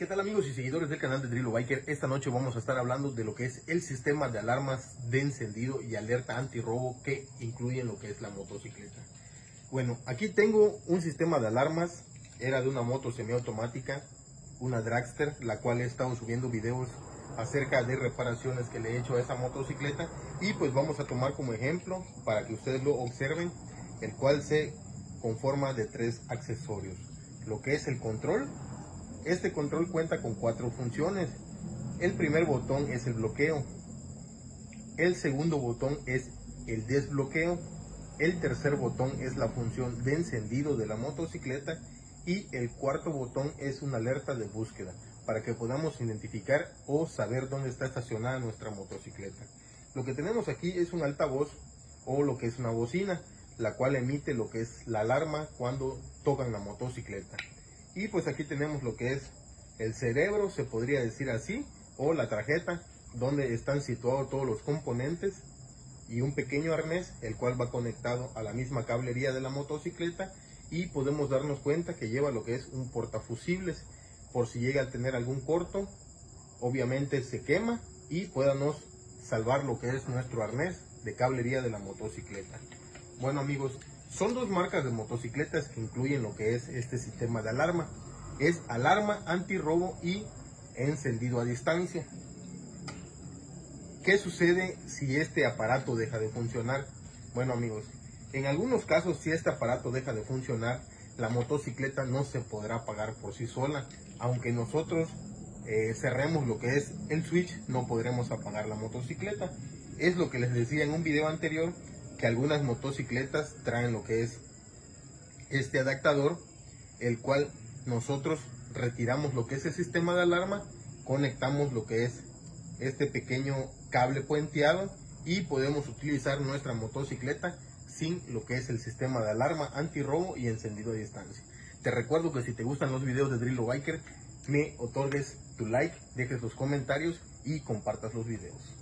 ¿Qué tal amigos y seguidores del canal de Drillo Biker? Esta noche vamos a estar hablando de lo que es el sistema de alarmas de encendido y alerta antirrobo que incluyen lo que es la motocicleta. Bueno, aquí tengo un sistema de alarmas, era de una moto semiautomática, una Dragster, la cual he estado subiendo videos acerca de reparaciones que le he hecho a esa motocicleta y pues vamos a tomar como ejemplo para que ustedes lo observen, el cual se conforma de tres accesorios, lo que es el control, este control cuenta con cuatro funciones. El primer botón es el bloqueo. El segundo botón es el desbloqueo. El tercer botón es la función de encendido de la motocicleta. Y el cuarto botón es una alerta de búsqueda para que podamos identificar o saber dónde está estacionada nuestra motocicleta. Lo que tenemos aquí es un altavoz o lo que es una bocina, la cual emite lo que es la alarma cuando tocan la motocicleta. Y pues aquí tenemos lo que es el cerebro, se podría decir así, o la tarjeta, donde están situados todos los componentes y un pequeño arnés, el cual va conectado a la misma cablería de la motocicleta y podemos darnos cuenta que lleva lo que es un portafusibles por si llega a tener algún corto, obviamente se quema y podamos salvar lo que es nuestro arnés de cablería de la motocicleta. Bueno amigos, son dos marcas de motocicletas que incluyen lo que es este sistema de alarma. Es alarma antirrobo y encendido a distancia. ¿Qué sucede si este aparato deja de funcionar? Bueno amigos, en algunos casos si este aparato deja de funcionar, la motocicleta no se podrá apagar por sí sola. Aunque nosotros eh, cerremos lo que es el switch, no podremos apagar la motocicleta. Es lo que les decía en un video anterior, que algunas motocicletas traen lo que es este adaptador, el cual nosotros retiramos lo que es el sistema de alarma, conectamos lo que es este pequeño cable puenteado y podemos utilizar nuestra motocicleta sin lo que es el sistema de alarma antirrobo y encendido a distancia. Te recuerdo que si te gustan los videos de Drillo Biker, me otorgues tu like, dejes los comentarios y compartas los videos.